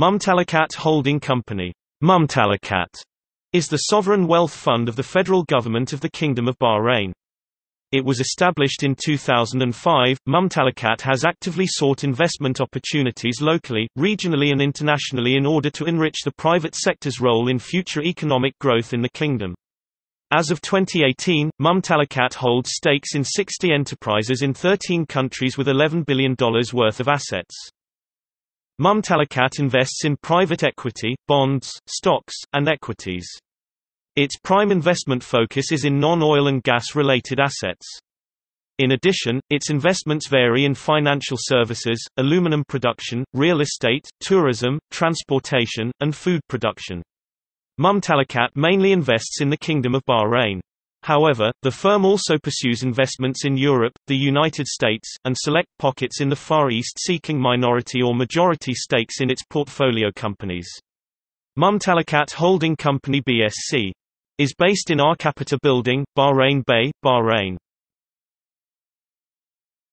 Mumtalakat Holding Company Mumtalakat is the sovereign wealth fund of the federal government of the Kingdom of Bahrain. It was established in 2005. Mumtalakat has actively sought investment opportunities locally, regionally and internationally in order to enrich the private sector's role in future economic growth in the kingdom. As of 2018, Mumtalakat holds stakes in 60 enterprises in 13 countries with $11 billion worth of assets. Mumtalakat invests in private equity, bonds, stocks, and equities. Its prime investment focus is in non-oil and gas-related assets. In addition, its investments vary in financial services, aluminum production, real estate, tourism, transportation, and food production. Mumtalakat mainly invests in the Kingdom of Bahrain. However, the firm also pursues investments in Europe, the United States, and select pockets in the Far East seeking minority or majority stakes in its portfolio companies. Mumtalakat Holding Company BSC is based in Arcapita Building, Bahrain Bay, Bahrain.